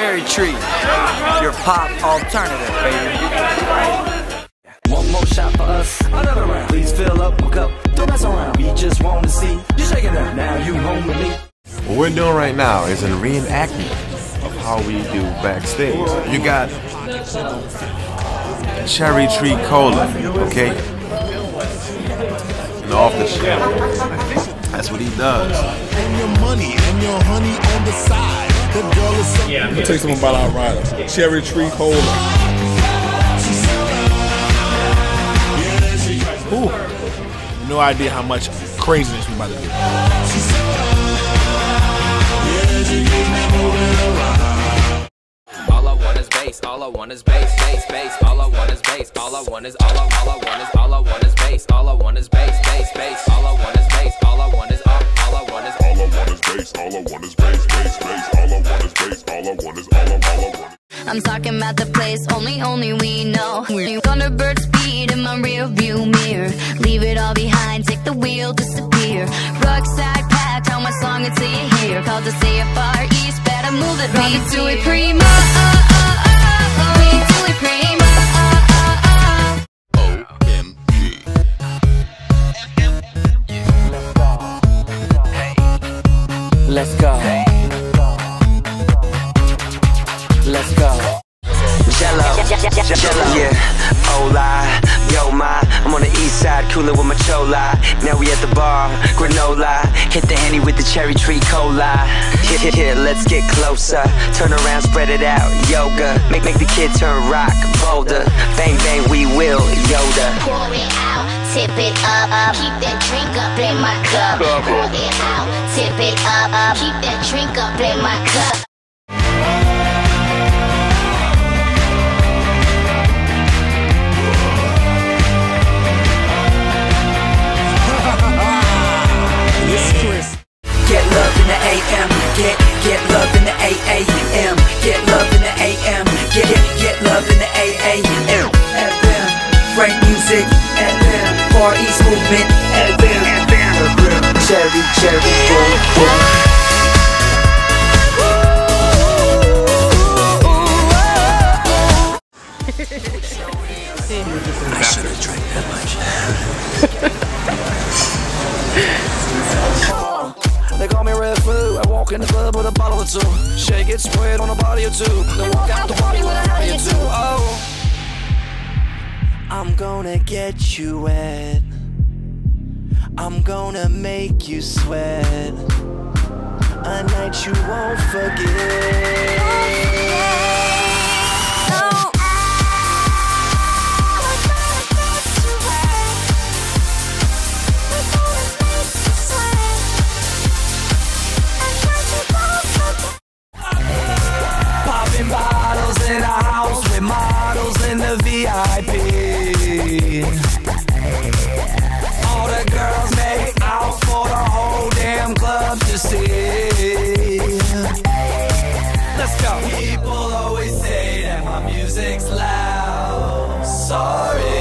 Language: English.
Your pop alternative, baby. One more shot for us, another round. Please fill up my cup, don't mess around. We just want to see you shaking up. Now you home with me. What we're doing right now is a reenactment of how we do backstage. You got Cherrytree Cola, okay? And off the shelf. That's what he does. and your money and your honey on the side. The girl is so I'm gonna tell you something about our rider. Cherrytree Cola. Ooh. No idea how much craziness we about to do. All I want is bass, all I want is bass, bass, bass. All I want is bass, all I want is all I, all I want is all I want is bass, all I want is bass, bass, bass. All I want is bass, all I want is all, all I want is All I want is bass, all I want is bass, bass, bass. I want is all I, all I want. I'm talking about the place only, only we know. Thunderbird speed in my rear view mirror. Leave it all behind, take the wheel, disappear. Rucksack packed, how my song until you hear. Called to say it far east, better move it. We do it prima. Uh, uh, uh, we do it prima. Let's go. Let's Jello, yeah. Hola, yo my, I'm on the east side, cooling with my chola. Now we at the bar, granola. Hit the henny with the cherrytree cola. Yeah, yeah, let's get closer. Turn around, spread it out, yoga. Make make the kid turn rock, bolder. Bang bang, we will, Yoda. Pour it out, tip it up, I should have drank that much. They call me Red Flu. I walk in the club with a bottle or two. Shake it, spray it on a body or two. Then walk out the party with a howdy or two. Oh. I'm gonna get you wet. I'm gonna make you sweat. A night you won't forget. In the VIP. All the girls make out for the whole damn club to see. Let's go. People always say that my music's loud. Sorry